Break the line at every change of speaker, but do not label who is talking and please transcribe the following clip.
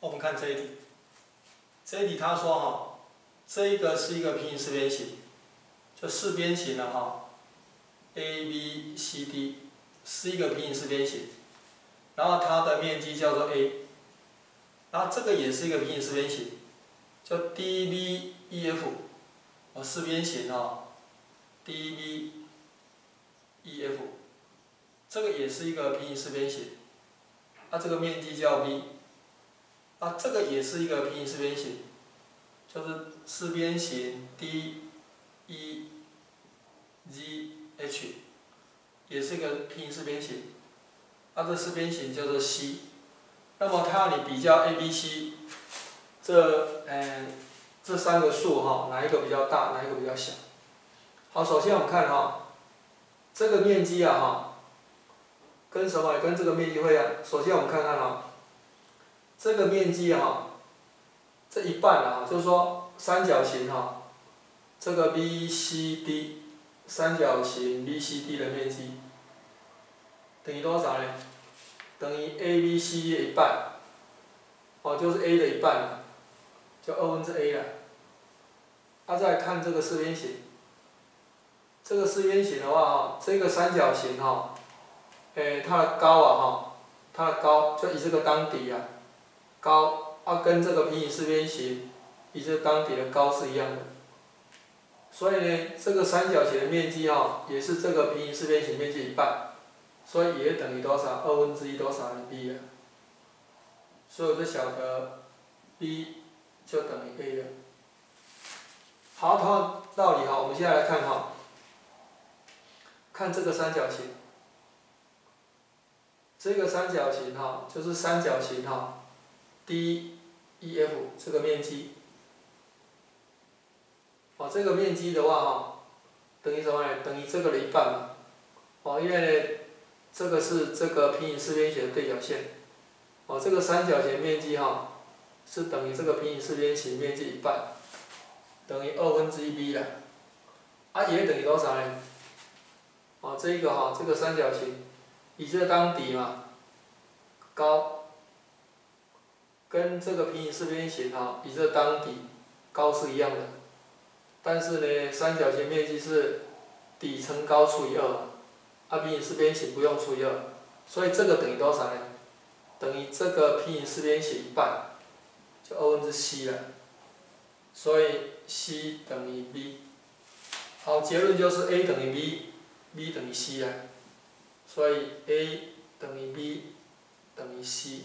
我们看这一题，这一题他说哈，这一个是一个平行四边形，就四边形的哈，A B C D 是一个平行四边形，然后它的面积叫做 A，然后这个也是一个平行四边形，叫 D B E F，哦四边形哈，D B E F，这个也是一个平行四边形，那这个面积叫 B。啊，这个也是一个平行四边形，就是四边形 D E G H，也是一个平行四边形。啊，这四边形叫做 C。那么它要你比较 A、B、C，这嗯这三个数哈，哪一个比较大，哪一个比较小？好，首先我们看哈，这个面积啊哈，跟什么？跟这个面积会一样。首先我们看看哈。这个面积哈，这一半啊，就是说三角形哈，这个 B C D 三角形 B C D 的面积等于多少呢？等于 A B C 的一半，哦，就是 A 的一半，就二分之 A 了。啊，再看这个四边形，这个四边形的话哈，这个三角形哈，诶，它的高啊哈，它的高就以这个当底啊。高啊，跟这个平行四边形以这当底的高是一样的，所以呢，这个三角形的面积哈，也是这个平行四边形面积一半，所以也等于多少？二分之一多少 b 啊？所以我就晓得 b 就等于 a 了。好，同样道理哈，我们现在来看哈，看这个三角形，这个三角形哈，就是三角形哈。D E F 这个面积，哦，这个面积的话哈，等于什么呢？等于这个的一半嘛。哦，因为呢，这个是这个平行四边形的对角线，哦，这个三角形面积哈，是等于这个平行四边形面积一半，等于二分之一 b 了。啊，也等于多少呢？哦，这个哈，这个三角形以这当底嘛，高。跟这个平行四边形哈，以这当底，高是一样的，但是呢，三角形面积是底乘高除以二，啊，平行四边形不用除以二，所以这个等于多少呢？等于这个平行四边形一半，就二分之 c 了，所以 c 等于 b，好，结论就是 a 等于 b，b 等于 c 啊，所以 a 等于 b 等于 c。